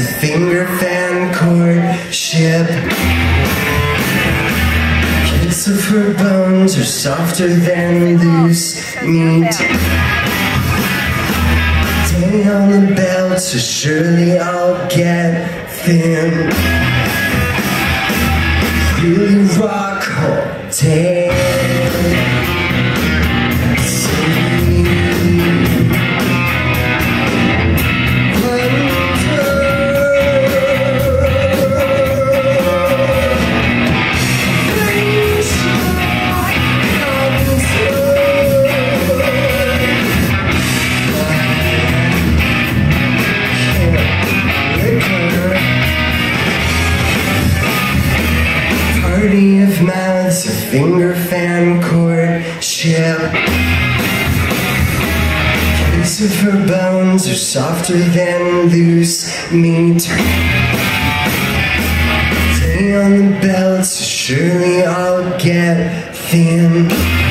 A finger fan courtship. Kiss of her bones are softer than loose meat. Day on the belt, so surely I'll get thin. Really rock all. Party of mouths, a finger fan courtship. Kiss of bones are softer than loose meat. Day on the belt, so surely I'll get thin.